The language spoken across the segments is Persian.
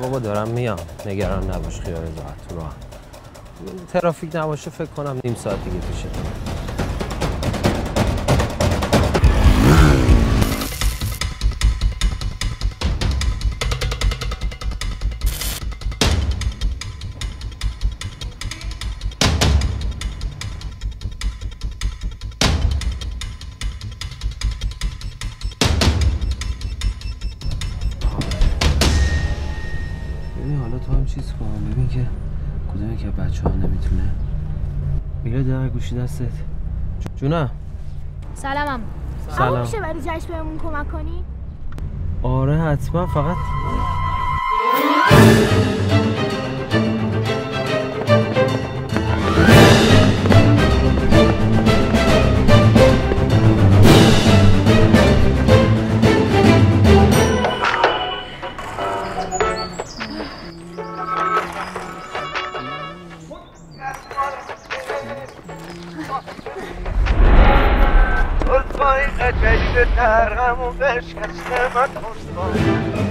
بابا دارم میام. نگران نباش خیال راحت. تو راه. ترافیک نباشه فکر کنم نیم ساعت دیگه پیشه چیز کن ببین که کدومی که بچه ها نمی‌تونه. میره در گوشی دستت. جونم سلامم. سلام. میشه برای جشن بهمون کمک کنی؟ آره حتما فقط. از با این قدری به درم و بشکسته من پرسان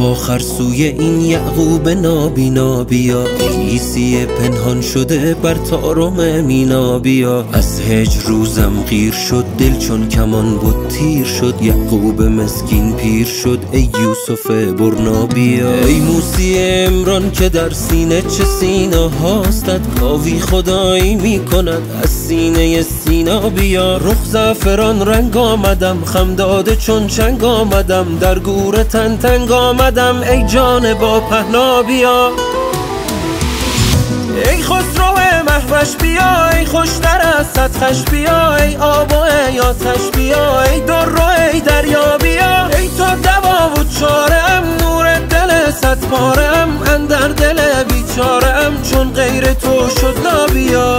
آخر سوی این یعقوب نابینا بیا. عیسی پنهان شده بر تارم مینا بیا. از هج روزم غیر شد دل چون کمان بود تیر شد. یعقوب مسکین پیر شد ای یوسف برنا بیا. ای موسی امران که در سینه چه سینا هاستد کاوی خدایی می کند از سینه سینا بیا. رخ زفران رنگ آمدم خم داده چون چنگ آمدم در گور تن تنگ آمدم ای جان با پهنا بیا. ای خسرو محوش بیا ای خوشتر از سطحش بیا. ای آب و ای آتش بیا ای در رو ای دریا بیا. ای تو دوا و چارم نور دل ست پارم اندر دل بیچارم چون غیر تو شد بیا.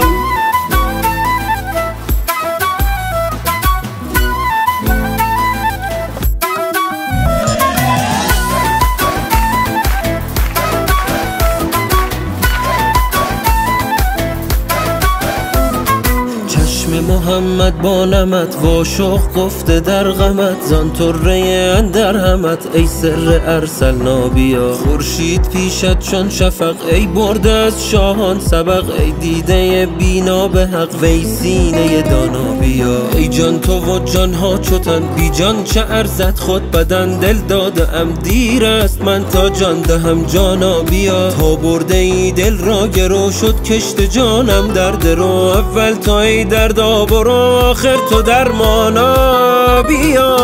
محمد با نمت واشخ گفته در غمت. زان طره اندر همت ای سر ارسل نابیا. خورشید پیشت چون شفق ای برده از شاهان سبق. ای دیده بینا به حق وی سینه دانا بیا ای جان تو و جان ها چوتن بی جان چه ارزت خود بدن دل داده ام دیر است من تا جان دهم جانا بیا تا برده ای دل را گرو شد کشت جانم درد رو. اول تا ای درد برو آخر تو درمانا بیا.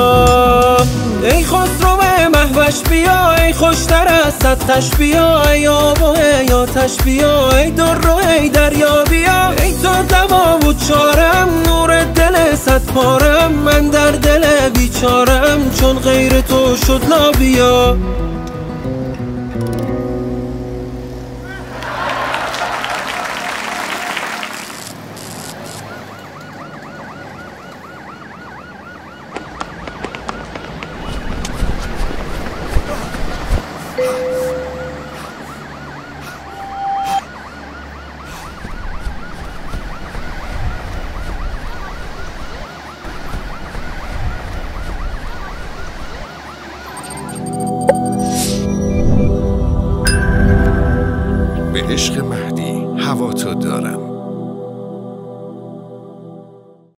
ای خسرو محوش بیا ای خوشتر از سطحش بیا ای آب و ای آتش بیا ای در رو ای دریا بیا. ای تو دوا و چارم نور دل صد پارم من در دل بیچارم چون غیر تو شد لا بیا عشق مهدی هوا تو دارم.